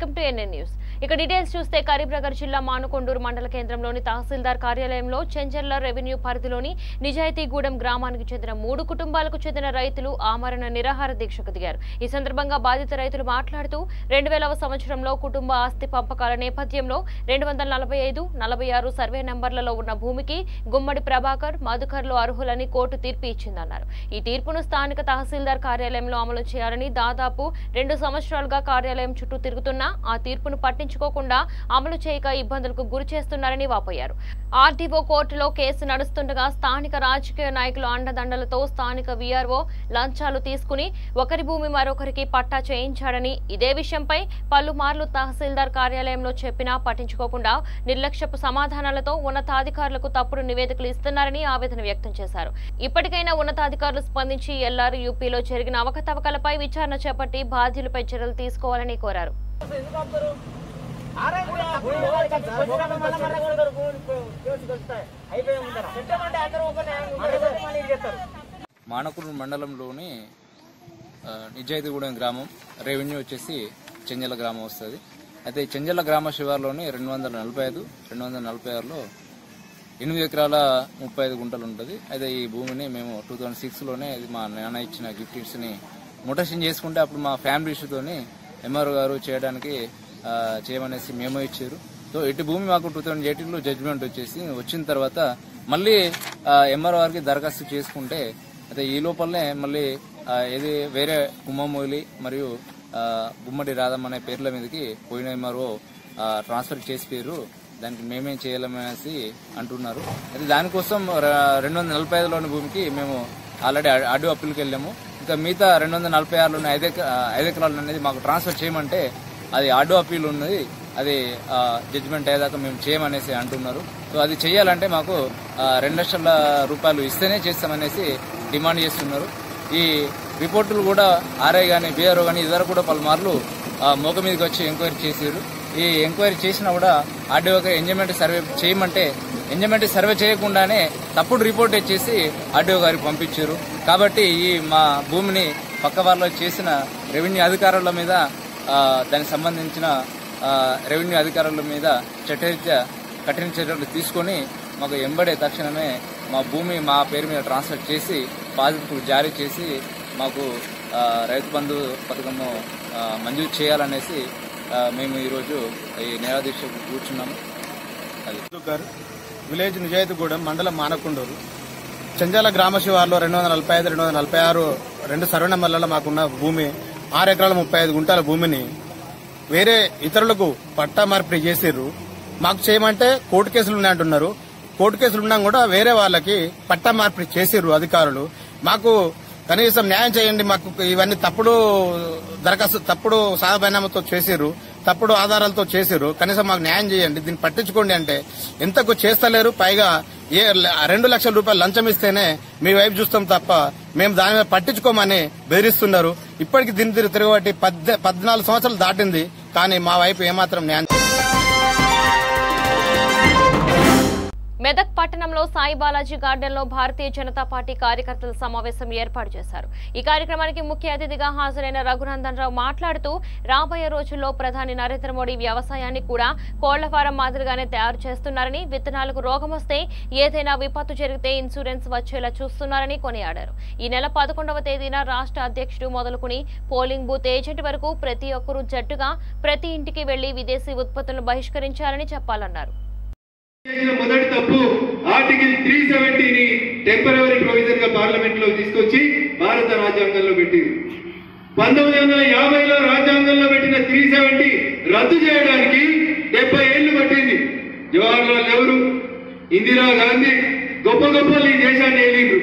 Welcome to NN news ఇక details చూస్తే కరీంనగర్ జిల్లా మానుకొండూరు మండల కేంద్రంలోని తహసీల్దార్ కార్యాలయంలో చెంచర్ల రెవెన్యూ పరిధిలోని నిజాయితీగూడెం గ్రామానికి చెందిన మూడు కుటుంబాలకు చెందిన రైతులు ఆమరణ నిరాహార దీక్షకు దిగారు. ఈ సందర్భంగా బాధిత రైతులు మాట్లాడుతూ రెండు వేలవ సంవత్సరంలో కుటుంబ ఆస్తి పంపకాల నేపథ్యంలో రెండు వందల నలభై ఐదు నలభై ఆరు సర్వే నెంబర్లలో ఉన్న భూమికి గుమ్మడి ప్రభాకర్ మధుకర్లు అర్హులని కోర్టు తీర్పు ఇచ్చిందన్నారు. ఈ తీర్పును స్థానిక తహసీల్దార్ కార్యాలయంలో అమలు చేయాలని దాదాపు రెండు సంవత్సరాలుగా కార్యాలయం చుట్టూ తిరుగుతున్నా ఆ తీర్పును పట్టించుకోకుండా అమలు చేయక ఇబ్బందులకు గురి చేస్తున్నారని వాపోయారు. ఆర్టీఓ కోర్టులో కేసు నడుస్తుండగా స్థానిక రాజకీయ నాయకుల అండదండలతో స్థానిక వీఆర్ఓ లంచాలు తీసుకుని ఒకరి భూమి మరొకరికి పట్టా చేయించాడని ఇదే విషయంపై పలుమార్లు తహసీల్దార్ కార్యాలయంలో చెప్పినా పట్టించుకోకుండా నిర్లక్ష్యపు సమాధానాలతో ఉన్నతాధికారులకు తప్పుడు నివేదికలు ఇస్తున్నారని ఆవేదన వ్యక్తం చేశారు. ఇప్పటికైనా ఉన్నతాధికారులు స్పందించి ఎల్ఆర్ యూపీలో జరిగిన అవకతవకలపై విచారణ చేపట్టి బాధ్యులపై చర్యలు తీసుకోవాలని కోరారు. మానకూరు మండలంలోని నిజాయితీగూడెం గ్రామం రెవెన్యూ వచ్చేసి చెంజల గ్రామం వస్తుంది. అయితే ఈ చెంజల గ్రామ శివార్లోని రెండు వందల నలభై ఐదు రెండు వందల నలభై ఆరులో ఎనిమిది ఎకరాల ముప్పై ఐదు గుంటలు ఉంటుంది అయితే ఈ భూమిని మేము టూ థౌజండ్ సిక్స్లోనే ఇది మా నాన్న ఇచ్చిన గిఫ్ట్స్ని ముటేషన్ చేసుకుంటే అప్పుడు మా ఫ్యామిలీ ఇష్యూతోని ఎంఆర్ఓ గారు చేయడానికి చేయమనేసి మేము ఇచ్చారు. సో ఇటు భూమి మాకు టూ థౌజండ్ ఎయిటీన్లో జడ్జిమెంట్ వచ్చేసి వచ్చిన తర్వాత మళ్ళీ ఎంఆర్ఓ దరఖాస్తు చేసుకుంటే అయితే ఈ లోపలనే మళ్ళీ ఏది వేరే కుమ్మమూలి మరియు గుమ్మడి రాధమ్మ అనే పేర్ల మీదకి పోయిన ఎంఆర్ఓ ట్రాన్స్ఫర్ చేసిపోయారు దానికి మేమేం చేయాలనేసి అంటున్నారు. అయితే దానికోసం రెండు వందల నలభై ఐదులోని భూమికి మేము ఆల్రెడీ అడ్డు అప్పీల్కి వెళ్ళాము. ఇంకా మిగతా రెండు వందల నలభై ఆరులోని ఐదు ఐదు ఎకరాలు అనేది మాకు ట్రాన్స్ఫర్ చేయమంటే అది ఆడో అప్పీల్ ఉన్నది. అది జడ్జిమెంట్ అయ్యేదాకా మేము చేయమనేసి అంటున్నారు. సో అది చేయాలంటే మాకు రెండు లక్షల రూపాయలు ఇస్తేనే చేస్తామనేసి డిమాండ్ చేస్తున్నారు. ఈ రిపోర్టులు కూడా ఆర్ఐ కానీ బీఆర్ఓ కానీ ఇద్దరు కూడా పలుమార్లు మోక మీదకి వచ్చి ఎంక్వైరీ చేశారు. ఈ ఎంక్వైరీ చేసినా కూడా ఆర్డీఓకి ఎంజాయ్మెంట్ సర్వే చేయమంటే ఎంజాయ్మెంట్ సర్వే చేయకుండానే తప్పుడు రిపోర్ట్ ఇచ్చేసి ఆర్డీఓ గారికి పంపించారు. కాబట్టి ఈ మా భూమిని పక్క వాళ్ళు చేసిన రెవెన్యూ అధికారుల మీద దానికి సంబంధించిన రెవెన్యూ అధికారుల మీద చట్టరీత్యా కఠిన చర్యలు తీసుకొని మాకు ఎంబడే తక్షణమే మా భూమి మా పేరు మీద ట్రాన్స్ఫర్ చేసి బాధితులకు జారీ చేసి మాకు రైతు బంధు పథకము మంజూరు చేయాలనేసి మేము ఈరోజు ఈ నిరాదీక్షకు కూర్చున్నాము. అది. గారు విలేజ్ నిజాయితీగూడెం మండలం మానకొండూరు. చంజాల గ్రామ శివార్లో రెండు వందల నలభై ఐదు రెండు వందల నలభై ఆరు రెండు సర్వే నెంబర్లలో మాకున్న భూమి ఆరు ఎకరాల ముప్పై ఐదు గుంటల భూమిని వేరే ఇతరులకు పట్టా మార్పిడి చేసిర్రు. మాకు చేయమంటే కోర్టు కేసులు ఉన్నాయంటున్నారు కోర్టు కేసులు ఉన్నా కూడా వేరే వాళ్ళకి పట్టా మార్పిడి చేసిర్రు అధికారులు. మాకు కనీసం న్యాయం చేయండి మాకు ఇవన్నీ తప్పుడు దరఖాస్తు తప్పుడు సాధబైనామతో చేసిర్రు తప్పుడు ఆధారాలతో చేసిర్రు. కనీసం మాకు న్యాయం చేయండి దీన్ని పట్టించుకోండి అంటే ఎంతకు చేస్తలేరు. పైగా ఏ రెండు లక్షల రూపాయలు లంచం ఇస్తేనే మీ వైపు చూస్తాం తప్ప మేము దాని మీద పట్టించుకోమని బెదిరిస్తున్నారు. ఇప్పటికి దీని తిరిగి తిరగబట్టి పద్నాలుగు సంవత్సరాలు దాటింది. కానీ మా వైపు ఏమాత్రం న్యాయం మెదక్ పట్టణంలో సాయి బాలాజీ గార్డెన్లో భారతీయ జనతా పార్టీ కార్యకర్తల సమావేశం ఏర్పాటు చేశారు. ఈ కార్యక్రమానికి ముఖ్య అతిథిగా హాజరైన రఘునందన్ రావు మాట్లాడుతూ రాబోయే రోజుల్లో ప్రధాని నరేంద్ర మోడీ వ్యవసాయాన్ని కూడా కోళ్ళ ఫారం మాదిరిగానే తయారు చేస్తున్నారని విత్తనాలకు రోగం వస్తే ఏదైనా విపత్తు జరిగితే ఇన్సూరెన్స్ వచ్చేలా చూస్తున్నారని కొనియాడారు. ఈ నెల పదకొండవ తేదీన రాష్ట్ర అధ్యక్షుడు మొదలుకుని పోలింగ్ బూత్ ఏజెంట్ వరకు ప్రతి ఒక్కరూ జట్టుగా ప్రతి ఇంటికి వెళ్ళి విదేశీ ఉత్పత్తులను బహిష్కరించాలని చెప్పాలన్నారు. మొదటి తప్పు ఆర్టికల్ త్రీ సెవెంటీని టెంపరవరీ ప్రొవిజన్గా పార్లమెంట్లో తీసుకొచ్చి భారత రాజ్యాంగంలో పెట్టింది. పంతొమ్మిది వందల యాభైలో రాజ్యాంగంలో పెట్టిన త్రీ సెవెంటీ రద్దు చేయడానికి డెబ్బై ఏళ్ళు పట్టింది. జవహర్లాల్ నెహ్రూ ఇందిరాగాంధీ గొప్ప గొప్పలు ఈ దేశాన్ని ఏలిండ్రు.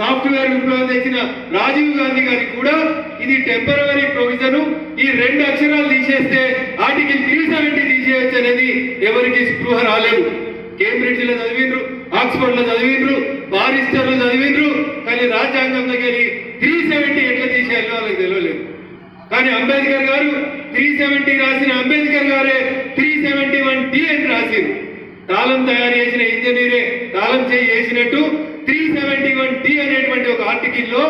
సాఫ్ట్వేర్ విప్లవం తెచ్చిన రాజీవ్ గాంధీ గారికి కూడా ఇది టెంపరవరీ ప్రొవిజన్. ఈ రెండు అక్షరాలు తీసేస్తే ఆర్టికల్ త్రీ సెవెంటీ తీసేయచ్చు అనేది ఎవరికి స్పృహ రాలేదు. కేంబ్రిడ్జ్లో చదివిండ్రు ఆక్స్ఫర్డ్లో చదివిండ్రు బారిస్టర్లో చదివిండ్రు కానీ రాజ్యాంగం దగ్గర త్రీ సెవెంటీ ఎట్లా తీసేయాలో వాళ్ళకి తెలియలేదు కానీ అంబేద్కర్ గారు త్రీ సెవెంటీ రాసిన అంబేద్కర్ గారే త్రీ సెవెంటీ వన్ డి అని రాసిరు తాళం తయారు చేసిన ఇంజనీరే తాళం చేయి చేసినట్టు త్రీ సెవెంటీ వన్ డి అనేటువంటి ఒక ఆర్టికల్లో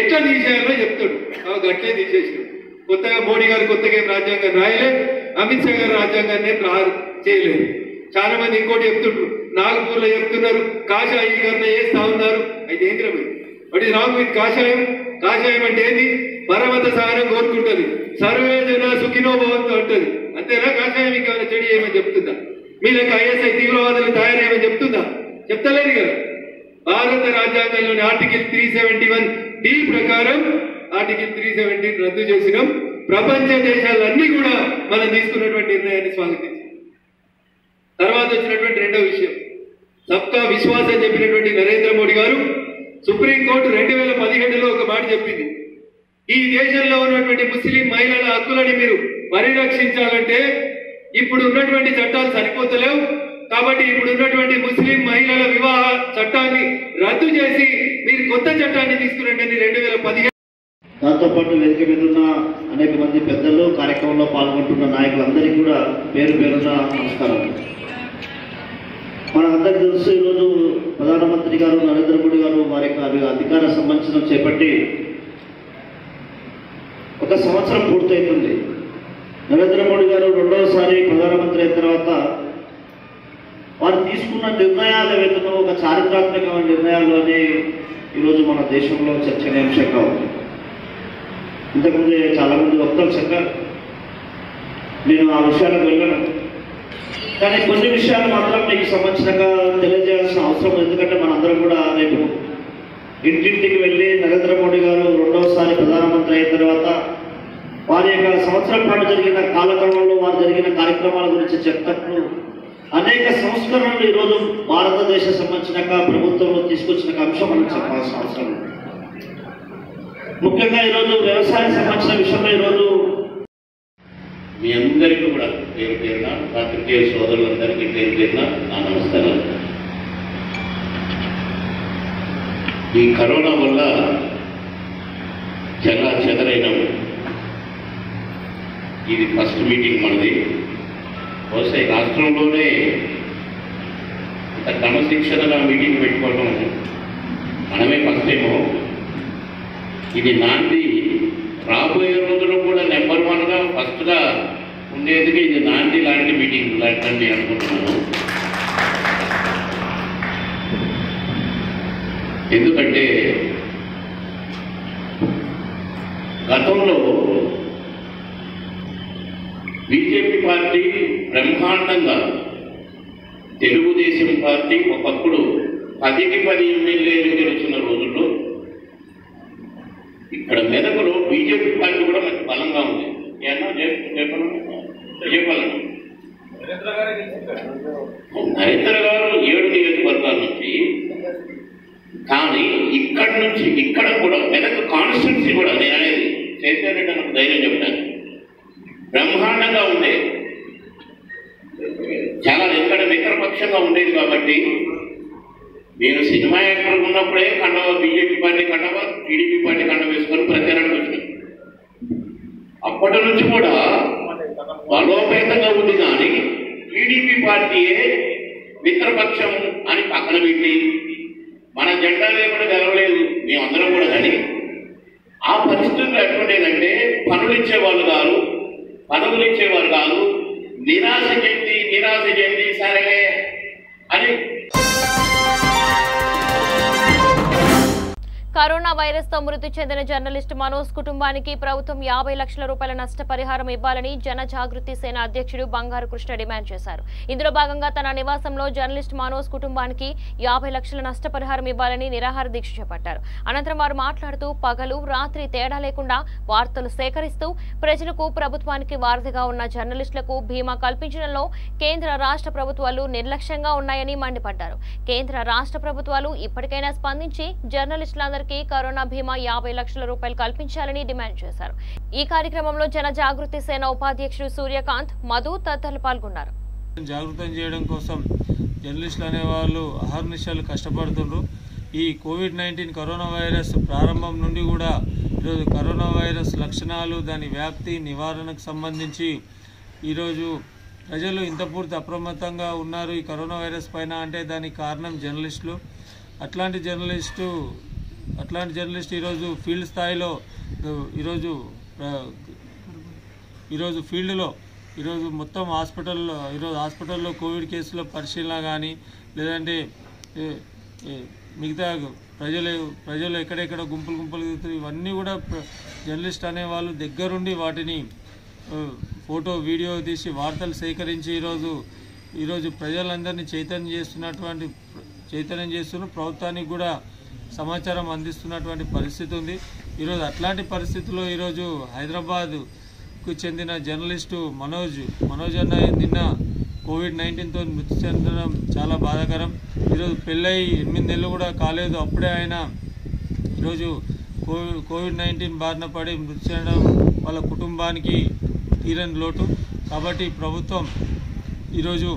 ఎట్లా తీసేయాలో చెప్తాడు. ఆ గట్లే తీసేసాడు కొత్తగా మోడీ గారు కొత్తగా రాజ్యాంగం రాయలే అమిత్ షా గారు రాజ్యాంగాన్ని చేయలేదు. చాలా మంది ఇంకోటి చెప్తుండ్రు. నాగపూర్లో చెప్తున్నారు. కాషాయీకరణ చేస్తా ఉన్నారు. అయితే ఏంద్ర బట్ ఇది రాంగ్ విత్ కాషాయం? కాషాయం అంటే ఏంది? పరమత సహనం కోరుకుంటది. సర్వే జన సుఖినో భవంతు అంటది. అంతేనా? కాషాయం ఇంకేమైనా చెడు చేయమని చెప్తుందా? మీ లెక్క ఐఎస్ఐ తీవ్రవాదులు తయారేమని చెప్తుందా? చెప్తలేదు కదా. భారత రాజ్యాంగంలోని article three seventy one D ప్రకారం ఆర్టికల్ త్రీ సెవెంటీ రద్దు చేసినాం. ప్రపంచ దేశాలన్నీ కూడా మనం తీసుకున్నటువంటి నిర్ణయాన్ని స్వాగతించాం తర్వాత వచ్చినటువంటి రెండో విషయం. సబ్కా విశ్వాస చెప్పినటువంటి నరేంద్ర మోడీ గారు సుప్రీంకోర్టు రెండు వేల పదిహేడులో ఒక మాట చెప్పింది. ఈ దేశంలో ఉన్నటువంటి ముస్లిం మహిళల హక్కులని మీరు పరిరక్షించాలంటే ఇప్పుడు ఉన్నటువంటి చట్టాలు సరిపోతలేవు. కాబట్టి ఇప్పుడు ఉన్నటువంటి ముస్లిం మహిళల వివాహ చట్టాన్ని రద్దు చేసి మీరు కొత్త చట్టాన్ని తీసుకురండి అని రెండు వేల పదిహేను దాంతో పాటు వేదిక మీద అనేక మంది పెద్దలు కార్యక్రమంలో పాల్గొంటున్న నాయకులందరికీ కూడా పేరు పేరున నమస్కారం మనందరికీ తెలుసు ఈరోజు ప్రధానమంత్రి గారు నరేంద్ర మోడీ గారు వారి యొక్క అధికార సంబంధించిన చేపట్టి ఒక సంవత్సరం పూర్తవుతుంది నరేంద్ర మోడీ గారు రెండవసారి ప్రధానమంత్రి అయిన తర్వాత వారు తీసుకున్న నిర్ణయాలు ఏవైతున్నాయో ఒక చారిత్రాత్మకమైన నిర్ణయాలు అని ఈరోజు మన దేశంలో చర్చనీయాంశంగా ఉంది. ఇంతకుముందే చాలామంది వక్తలు చెప్పారు. నేను ఆ విషయాలకు వెళ్ళను. కానీ కొన్ని విషయాలు మాత్రం మీకు సంబంధించినగా తెలియజేయాల్సిన అవసరం ఎందుకంటే మనందరం కూడా రేపు ఇంటింటికి వెళ్ళి నరేంద్ర మోడీ గారు రెండవసారి ప్రధానమంత్రి అయిన తర్వాత వారి యొక్క సంవత్సరం పాటు జరిగిన కాలక్రమంలో వారు జరిగిన కార్యక్రమాల గురించి చెప్తప్పుడు అనేక సంస్కరణలు ఈరోజు భారతదేశ సంబంధించిన ప్రభుత్వంలో తీసుకొచ్చిన అంశం మనం చెప్పాల్సిన అవసరం ముఖ్యంగా ఈరోజు వ్యవసాయం సంబంధించిన విషయంలో ఈరోజు మీ అందరికీ కూడా పేరు పేరున పాత్రికేయ సోదరులందరికీ పేరు పేరున నా నమస్కారాలు. ఈ కరోనా వల్ల చాలా చెదరైనాం. ఇది ఫస్ట్ మీటింగ్ మనది. బహుశా రాష్ట్రంలోనే ఇంత క్రమశిక్షణగా మీటింగ్ పెట్టుకోవడం మనమే ఫస్ట్ ఏమో ఇది నాంది రాబోయే రోజుల్లో కూడా నెంబర్ వన్గా ఫస్ట్గా ఉండేది ఇది నాంది లాంటి మీటింగ్ లాంటి అనుకుంటున్నాను. ఎందుకంటే గతంలో బీజేపీ పార్టీ బ్రహ్మాండంగా తెలుగుదేశం పార్టీ ఒకప్పుడు పదికి పది ఎమ్మెల్యేలు గెలుచున్న రోజుల్లో ఇక్కడ మెదకులో బీజేపీ పార్టీ కూడా మంచి బలంగా ఉంది. ఏమన్నా చెప్పాలను చెప్పాలను నరేంద్ర గారు ఏడు నియోజకవర్గాల నుంచి కానీ ఇక్కడ నుంచి ఇక్కడ కూడా మెదక్ కాన్స్టిట్యున్సీ కూడా నేను అనేది చైతన్య రెడ్డి నాకు ధైర్యం చెప్తాను. బ్రహ్మాండంగా ఉండే చాలా ఎక్కడ మిత్రపక్షంగా ఉండేది కాబట్టి నేను సినిమా యాక్టర్ ఉన్నప్పుడే కండవ బీజేపీ పార్టీ కండవ టీడీపీ పార్టీ కండవ వేసుకొని ప్రచారానికి వచ్చినాం. అప్పటి నుంచి కూడా బలోపేతంగా ఉంది కానీ టీడీపీ పార్టీయే మిత్రపక్షం అని పక్కన పెట్టి మన జెండా లేకుండా గెలవలేదు. మేమందరం కూడా కానీ ఆ పరిస్థితుల్లో ఏంటంటే పనులు ఇచ్చేవాళ్ళు కాదు పనులు ఇచ్చేవారు కాదు నిరాశ చెంది నిరాశ చెంది సరే అని కరోనా వైరస్తో మృతి చెందిన జర్నలిస్ట్ మనోజ్ కుటుంబానికి ప్రభుత్వం యాభై లక్షల రూపాయల నష్టపరిహారం ఇవ్వాలని జన జాగృతి సేన అధ్యక్షుడు బంగారు కృష్ణ డిమాండ్ చేశారు. ఇందులో భాగంగా తన నివాసంలో జర్నలిస్ట్ మనోజ్ కుటుంబానికి యాభై లక్షల నష్టపరిహారం ఇవ్వాలని నిరాహార దీక్ష చేపట్టారు. అనంతరం వారు మాట్లాడుతూ పగలు రాత్రి తేడా లేకుండా వార్తలు సేకరిస్తూ ప్రజలకు ప్రభుత్వానికి వారధిగా ఉన్న జర్నలిస్టులకు బీమా కల్పించడంలో కేంద్ర రాష్ట్ర ప్రభుత్వాలు నిర్లక్ష్యంగా ఉన్నాయని మండిపడ్డారు. కేంద్ర రాష్ట్ర ప్రభుత్వాలు ఇప్పటికైనా స్పందించి జర్నలిస్టులందరికీ కరోనా బీమా యాభై లక్షల రూపాయలు కల్పించాలని డిమాండ్ చేశారు. ఈ కార్యక్రమంలో జన జాగృతి సేన ఉపాధ్యక్షుడు సూర్యకాంత్ మధు తదితరులు పాల్గొన్నారు. జాగృతం చేయడం కోసం జర్నలిస్టులు అనేవాళ్ళు అహర్నిశాలు కష్టపడుతుండ్రు. ఈ కోవిడ్ నైన్టీన్ కరోనా వైరస్ ప్రారంభం నుండి కూడా ఈరోజు కరోనా వైరస్ లక్షణాలు దాని వ్యాప్తి నివారణకు సంబంధించి ఈరోజు ప్రజలు ఇంత పూర్తి అప్రమత్తంగా ఉన్నారు ఈ కరోనా వైరస్ పైన అంటే దానికి కారణం జర్నలిస్టులు. అట్లాంటి జర్నలిస్టు అట్లాంటి జర్నలిస్ట్ ఈరోజు ఫీల్డ్ స్థాయిలో ఈరోజు ప్ర- ఈరోజు ఫీల్డ్లో ఈరోజు మొత్తం హాస్పిటల్లో ఈరోజు హాస్పిటల్లో కోవిడ్ కేసుల పరిశీలన కానీ లేదంటే మిగతా ప్రజలు ప్రజలు ఎక్కడెక్కడ గుంపులు గుంపులు ఇవన్నీ కూడా జర్నలిస్ట్ అనేవాళ్ళు దగ్గరుండి వాటిని ఫోటో వీడియో తీసి వార్తలు సేకరించి ఈరోజు ఈరోజు ప్రజలందరినీ చైతన్యం చేస్తున్నటువంటి చైతన్యం చేస్తున్న ప్రభుత్వానికి కూడా సమాచారం అందిస్తున్నటువంటి పరిస్థితి ఉంది. ఈరోజు అట్లాంటి పరిస్థితుల్లో ఈరోజు హైదరాబాద్కు చెందిన జర్నలిస్టు మనోజ్ మనోజ్ అన్న నిన్న కోవిడ్ నైన్టీన్తో మృతి చెందడం చాలా బాధాకరం. ఈరోజు పెళ్ళై ఎనిమిది నెలలు కూడా కాలేదు. అప్పుడే ఆయన ఈరోజు కోవిడ్ కోవిడ్ నైన్టీన్ బారిన పడి మృతి చెందడం వాళ్ళ కుటుంబానికి తీరని లోటు. కాబట్టి ప్రభుత్వం ఈరోజు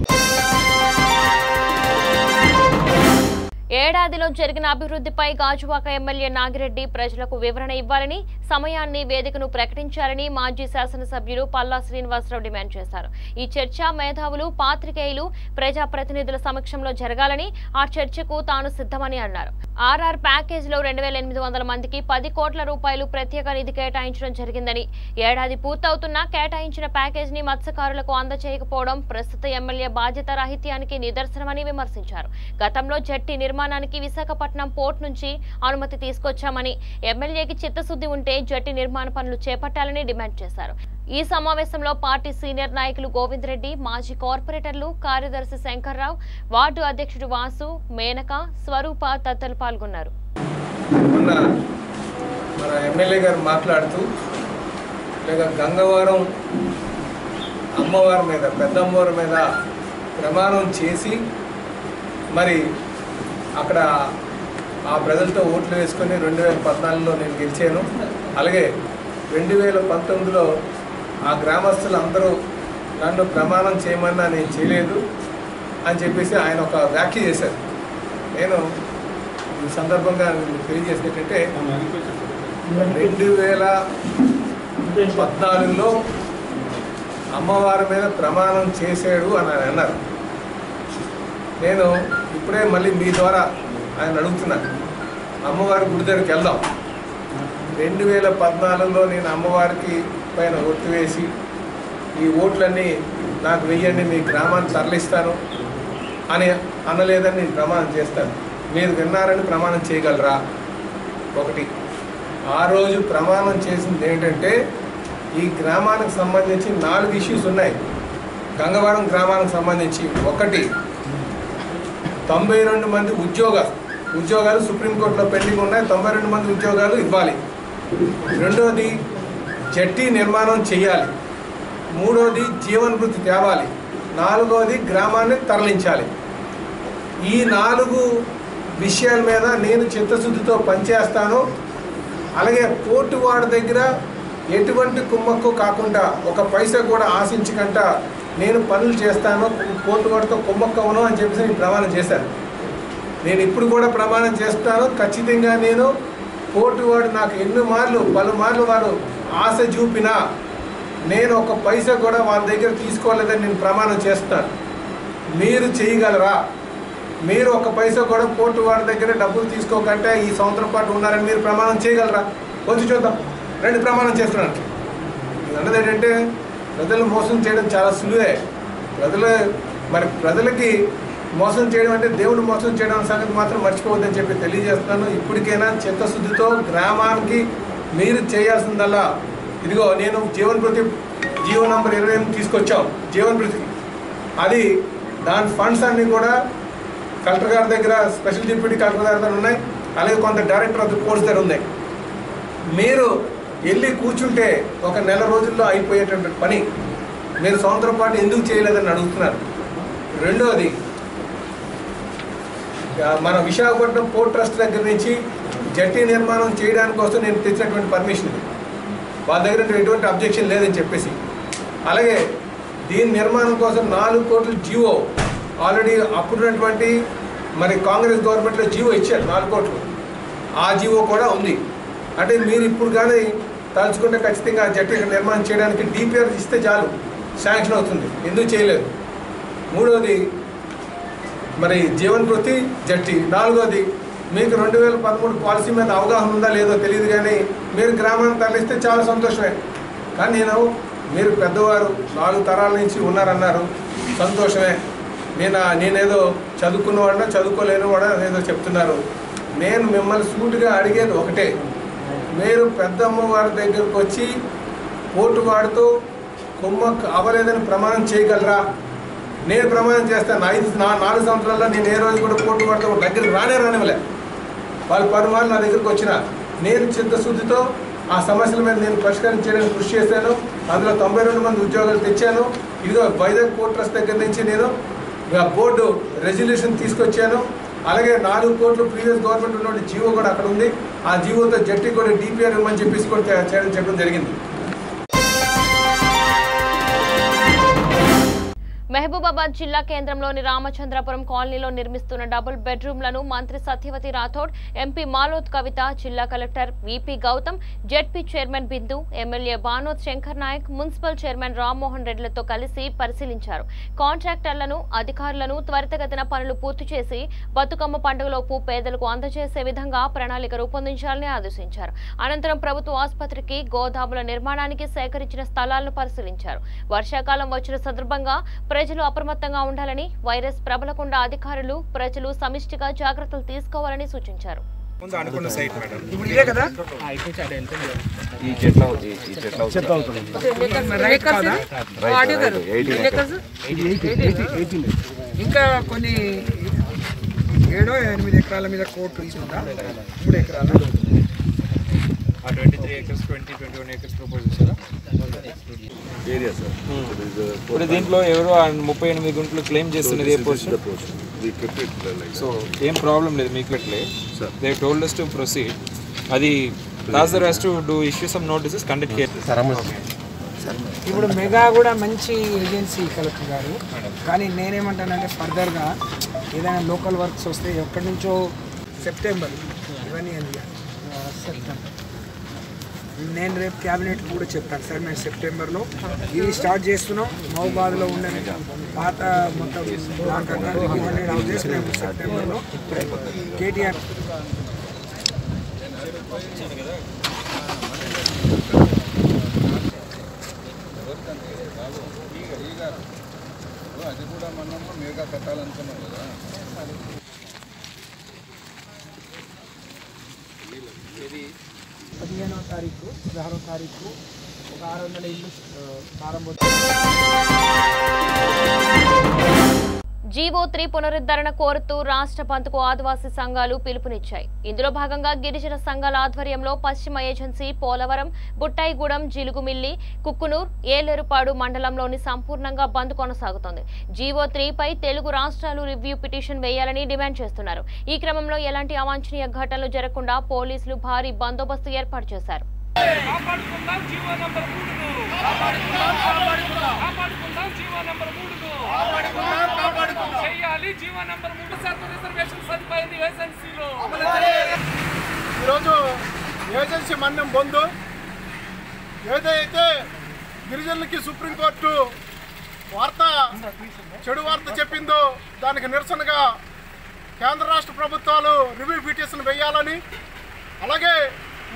ఏడాదిలో జరిగిన అభివృద్ధిపై గాజువాక ఎమ్మెల్యే నాగిరెడ్డి ప్రజలకు వివరణ ఇవ్వాలని సమయాన్ని వేదికను ప్రకటించాలని మాజీ శాసనసభ్యులు పల్లా శ్రీనివాసరావు డిమాండ్ చేశారు. ఈ చర్చ మేధావులు పాత్రికేయులు ప్రజాప్రతినిధుల సమక్షంలో జరగాలని ఆ చర్చకు తాను సిద్ధమని అన్నారు. ఆర్ఆర్ ప్యాకేజీలో రెండు వేల ఎనిమిది వందల మందికి పది కోట్ల రూపాయలు ప్రత్యేక నిధి కేటాయించడం జరిగిందని ఏడాది పూర్తవుతున్నా కేటాయించిన ప్యాకేజీని మత్స్యకారులకు అందచేయకపోవడం ప్రస్తుత ఎమ్మెల్యే బాధ్యత రాహిత్యానికి నిదర్శనమని విమర్శించారు. గతంలో జట్టి నిర్మాణ నిర్మాణానికి విశాఖపట్నం పోర్ట్ నుంచి అనుమతి తీసుకొచ్చామని ఎమ్మెల్యేకి చిత్తశుద్ధి ఉంటే జట్టి నిర్మాణ పనులు చేపట్టాలని డిమాండ్ చేశారు. ఈ సమావేశంలో పార్టీ సీనియర్ నాయకులు గోవింద్ రెడ్డి మాజీ కార్పొరేటర్లు కార్యదర్శి శంకర్రావు వార్డు అధ్యక్షుడు వాసు మేనక స్వరూప తదితరులు పాల్గొన్నారు. ఎమ్మెల్యే గారు మాట్లాడుతూ అమ్మవారి మీద పెద్దమ్మవారి మీద ప్రమాణం చేసి మరి అక్కడ ఆ ప్రజలతో ఓట్లు వేసుకొని రెండు వేల పద్నాలుగులో నేను గెలిచాను. అలాగే రెండు వేల పంతొమ్మిదిలో ఆ గ్రామస్తులు అందరూ నన్ను ప్రమాణం చేయమన్నా నేను చేయలేదు అని చెప్పేసి ఆయన ఒక వ్యాఖ్య చేశారు. నేను ఈ సందర్భంగా మీకు రెండు వేల పద్నాలుగులో అమ్మవారి మీద ప్రమాణం చేశాడు అని అన్నారు. నేను ఇప్పుడే మళ్ళీ మీ ద్వారా ఆయన అడుగుతున్నాను అమ్మవారి గుడి దగ్గరికి వెళ్దాం. రెండు వేల పద్నాలుగులో నేను అమ్మవారికి పైన ఒట్టు వేసి ఈ ఓట్లన్నీ నాకు వెయ్యండి మీ గ్రామాన్ని తరలిస్తాను అని అనలేదని నేను ప్రమాణం చేస్తాను. మీరు విన్నారని ప్రమాణం చేయగలరా? ఒకటి. ఆ రోజు ప్రమాణం చేసింది ఏంటంటే ఈ గ్రామానికి సంబంధించి నాలుగు ఇష్యూస్ ఉన్నాయి. గంగవరం గ్రామానికి సంబంధించి ఒకటి. తొంభై రెండు మంది ఉద్యోగ ఉద్యోగాలు సుప్రీంకోర్టులో పెండింగ్ ఉన్నాయి. తొంభై రెండు మంది ఉద్యోగాలు ఇవ్వాలి. రెండోది జట్టి నిర్మాణం చేయాలి మూడోది జీవన వృత్తి తేవాలి. నాలుగోది గ్రామాన్ని తరలించాలి. ఈ నాలుగు విషయాల మీద నేను చిత్తశుద్ధితో పనిచేస్తాను. అలాగే పోర్టు వాడి దగ్గర ఎటువంటి కుమ్మక్కు కాకుండా ఒక పైసా కూడా ఆశించకుండా నేను పనులు చేస్తాను కోర్టు వాడితో కుమ్మక్కవను అని చెప్పేసి నేను ప్రమాణం చేశాను. నేను ఇప్పుడు కూడా ప్రమాణం చేస్తాను. ఖచ్చితంగా నేను కోర్టు వాడు నాకు ఎన్ని మార్లు పలుమార్లు వారు ఆశ చూపినా నేను ఒక పైసా కూడా వాళ్ళ దగ్గర తీసుకోలేదని నేను ప్రమాణం చేస్తాను. మీరు చేయగలరా? మీరు ఒక పైసా కూడా కోర్టు వాడి దగ్గర డబ్బులు తీసుకోకంటే ఈ సంవత్సరం పాటు ఉన్నారని మీరు ప్రమాణం చేయగలరా? వచ్చి చూద్దాం. రెండు ప్రమాణం చేస్తున్నాను. అన్నది ఏంటంటే ప్రజలు మోసం చేయడం చాలా సులువే. ప్రజలు మరి ప్రజలకి మోసం చేయడం అంటే దేవుడు మోసం చేయడం సంగతి మాత్రం మర్చిపోవద్దని చెప్పి తెలియజేస్తున్నాను. ఇప్పటికైనా చిత్తశుద్ధితో గ్రామానికి మీరు చేయాల్సిందల్లా. ఇదిగో నేను జీవన్ ప్రతి జీవో నంబర్ ఇరవై ఎనిమిది తీసుకొచ్చాం. జీవన్ ప్రతి అది దాని ఫండ్స్ అన్నీ కూడా కలెక్టర్ గారి దగ్గర స్పెషల్ డిప్యూటీ కలెక్టర్ గారి దగ్గర ఉన్నాయి. అలాగే కొంత డైరెక్టర్ ఆఫ్ ది పోర్ట్స్ దగ్గర ఉన్నాయి. మీరు వెళ్ళి కూర్చుంటే ఒక నెల రోజుల్లో అయిపోయేటటువంటి పని. మీరు సంవత్సరం పాటు ఎందుకు చేయలేదని అడుగుతున్నారు. రెండవది మన విశాఖపట్నం పోర్ట్ ట్రస్ట్ దగ్గర నుంచి జట్టి నిర్మాణం చేయడానికి కోసం నేను తెచ్చినటువంటి పర్మిషన్ ఇది. వాళ్ళ దగ్గర ఎటువంటి అబ్జెక్షన్ లేదని చెప్పేసి. అలాగే దీని నిర్మాణం కోసం నాలుగు కోట్ల జీవో ఆల్రెడీ అప్పుడున్నటువంటి మరి కాంగ్రెస్ గవర్నమెంట్లో జీవో ఇచ్చారు నాలుగు కోట్లు. ఆ జీవో కూడా ఉంది. అంటే మీరు ఇప్పుడు కానీ తలుచుకుంటే ఖచ్చితంగా ఆ ఇక్కడ నిర్మాణం చేయడానికి డిపిఆర్ ఇస్తే చాలు. శాంక్షన్ అవుతుంది. ఎందుకు చేయలేదు? మూడవది మరి జీవన్ వృత్తి జట్టి. నాలుగోది మీకు రెండు వేల పదమూడు పాలసీ మీద అవగాహన ఉందా లేదో తెలియదు కానీ మీరు గ్రామాన్ని తరలిస్తే చాలా సంతోషమే. కానీ నేను మీరు పెద్దవారు నాలుగు తరాల నుంచి ఉన్నారన్నారు. సంతోషమే. నేను నేనేదో చదువుకున్నవాడినా చదువుకోలేని వాడా ఏదో చెప్తున్నారు. నేను మిమ్మల్ని సూటుగా అడిగేది ఒకటే. మీరు పెద్దమ్మ వారి దగ్గరకు వచ్చి ఓటు వాడుతూ కొమ్మ అవ్వలేదని ప్రమాణం చేయగలరా? నేను ప్రమాణం చేస్తాను ఐదు నా నాలుగు సంవత్సరాల్లో నేను ఏ రోజు కూడా పోటు పడితే ఒక దగ్గరికి రానే రానివ్వలే. వాళ్ళు పలుమార్లు నా దగ్గరికి వచ్చిన నేను చిత్తశుద్ధితో ఆ సమస్యల మీద నేను పరిష్కరించడానికి కృషి చేశాను. అందులో తొంభై రెండు మంది ఉద్యోగాలు తెచ్చాను. ఇదిగో వైజాగ్ పోర్ట్ ట్రస్ట్ దగ్గర నుంచి నేను బోర్డు రెజల్యూషన్ తీసుకొచ్చాను. అలాగే నాలుగు కోట్లు ప్రీవియస్ గవర్నమెంట్ ఉన్నటువంటి జీవో కూడా అక్కడ ఉంది. ఆ జీవోతో జట్టి కూడా డిపిఆర్ ఇవ్వమని చెప్పేసి కూడా చేయడం చెప్పడం జరిగింది. మహబూబాబాద్ జిల్లా కేంద్రంలోని రామచంద్రపురం కాలనీలో నిర్మిస్తున్న డబుల్ బెడ్రూమ్లను మంత్రి సత్యవతి రాథోడ్ ఎంపీ మాలోత్ కవిత జిల్లా collector VP Gautham ZP chairman Bindu MLA Banoth Shankar Naik municipal chairman Rammohan రెడ్డిలతో కలిసి పరిశీలించారు. కాంట్రాక్టర్లను అధికారులను త్వరితగతిన పనులు పూర్తి చేసి బతుకమ్మ పండుగలోపు పేదలకు అందజేసే విధంగా ప్రణాళిక రూపొందించాలని ఆదేశించారు. అనంతరం ప్రభుత్వ ఆసుపత్రికి గోదాముల నిర్మాణానికి సేకరించిన స్థలాలను పరిశీలించారు. వర్షాకాలం వచ్చిన సందర్భంగా ప్రజలు అప్రమత్తంగా ఉండాలని వైరస్ ప్రబలకుండా అధికారులు ప్రజలు సమిష్టిగా జాగ్రత్తలు తీసుకోవాలని సూచించారు. ముందు అనుకున్న సైట్ మేడం. ఇంకా కొన్ని ఏడో ఎనిమిది ఎకరాల మీద కోర్టు తీసుకుంటా మూడు ఎకరాల? ఆ twenty three acres twenty twenty one acres propose చేశారా? ఇప్పుడు దీంట్లో ఎవరో ముప్పై ఎనిమిది గుంటలు క్లెయిమ్ చేస్తున్నది ఏ పోర్షన్ సో ఏం ప్రాబ్లం లేదు మీకు పెట్టలే దే టోల్డ్ టు ప్రొసీడ్ అది Roger has to do issue some notices conduct ఇప్పుడు మెగా కూడా మంచి ఏజెన్సీ కలెక్టర్ గారు. కానీ నేనేమంటానంటే ఫర్దర్గా ఏదైనా లోకల్ వర్క్స్ వస్తే ఎక్కడి నుంచో సెప్టెంబర్ ఇవన్నీ సెప్టెంబర్ నేను రేపు క్యాబినెట్ కూడా చెప్తాను సార్ మేము సెప్టెంబర్లో. ఇది స్టార్ట్ చేస్తున్నాం. మహబాద్లో ఉన్న పాత మొత్తం దాంట్లో టూ హండ్రెడ్ హౌజెస్ మేము సెప్టెంబర్లో. కేటీఆర్. అది కూడా మనం మేఘా కట్టాలనుకున్నాం కదా పదిహేనవ తారీఖు పదహారవ తారీఖు ఒక ఆరు వందల ఇల్లు ఆ, ప్రారంభం జీవో త్రీ పునరుద్ధరణ కోరుతూ రాష్ట్ర బంద్కు ఆదివాసీ సంఘాలు పిలుపునిచ్చాయి. ఇందులో భాగంగా గిరిజన సంఘాల ఆధ్వర్యంలో పశ్చిమ ఏజెన్సీ పోలవరం బుట్టాయిగూడెం జిలుగుమిల్లి కుక్కునూర్ ఏలేరుపాడు మండలంలోని సంపూర్ణంగా బంద్ కొనసాగుతోంది. జీవో త్రీపై తెలుగు రాష్ట్రాలు రివ్యూ పిటిషన్ వేయాలని డిమాండ్ చేస్తున్నారు. ఈ క్రమంలో ఎలాంటి అవాంఛనీయ ఘటనలు జరగకుండా పోలీసులు భారీ బందోబస్తు ఏర్పాటు చేశారు. కాపాడుకుందాం జీవో నంబర్ మూడును కాపాడుకుందాం కాపాడుకుందాం. జీవో నంబర్ మూడును కాపాడుకుందాం కాపాడుకుందాం. చేయాలి జీవో నంబర్ మూడు శాతం రిజర్వేషన్ సదుపాయం ఏజెన్సీలో. ఈరోజు ఏజెన్సీ మన్యం బంధు ఏదైతే గిరిజనులకి సుప్రీంకోర్టు వార్త చెడు వార్త చెప్పిందో దానికి నిరసనగా కేంద్ర రాష్ట్ర ప్రభుత్వాలు రివ్యూ పిటిషన్ వేయాలని అలాగే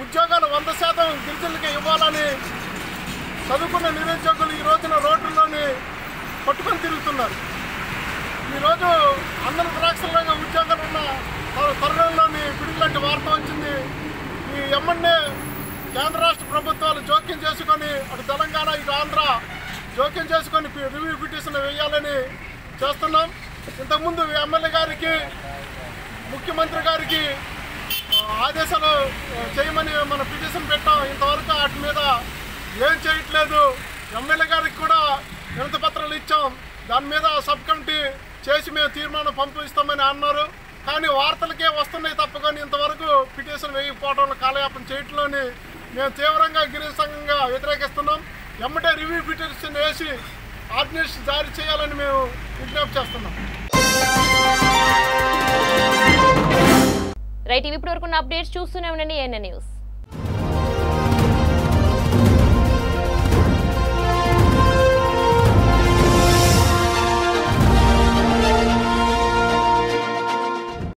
ఉద్యోగాలు వంద శాతం గిరిజనులకి ఇవ్వాలని చదువుకున్న నిరుద్యోగులు ఈ రోజున రోడ్లలోని పట్టుకొని తిరుగుతున్నారు. ఈరోజు అందరి ద్రాక్షలాగా ఉద్యోగాలు ఉన్న తరుణంలోని పిడుగులాంటి వార్త వచ్చింది. ఈ ఎమ్మెల్యే కేంద్ర రాష్ట్ర ప్రభుత్వాలు జోక్యం చేసుకొని అటు తెలంగాణ ఇటు ఆంధ్ర జోక్యం చేసుకొని రివ్యూ పిటిషన్ వేయాలని చేస్తున్నాం. ఇంతకుముందు ఎమ్మెల్యే గారికి ముఖ్యమంత్రి గారికి ఆదేశాలు చేయమని మన పిటిషన్ పెట్టాం. ఇంతవరకు వాటి మీద ఏం చేయట్లేదు. ఎమ్మెల్యే గారికి కూడా వినతి పత్రాలు ఇచ్చాం. దాని మీద సబ్ కమిటీ చేసి మేము తీర్మానం పంపిస్తామని అన్నారు. కానీ వార్తలకే వస్తున్నాయి తప్ప కానీ ఇంతవరకు పిటిషన్ వేయకపోవడం కాలయాపన చేయట్లోని మేము తీవ్రంగా గిరిసంఘంగా వ్యతిరేకిస్తున్నాం. ఎమ్మటే రివ్యూ పిటిషన్ వేసి ఆర్డినెన్స్ జారీ చేయాలని మేము విజ్ఞప్తి చేస్తున్నాం. రైట్ ఇవి ఇప్పుడు వరకు అప్డేట్స్ చూస్తూనే ఉండండి. ANN news.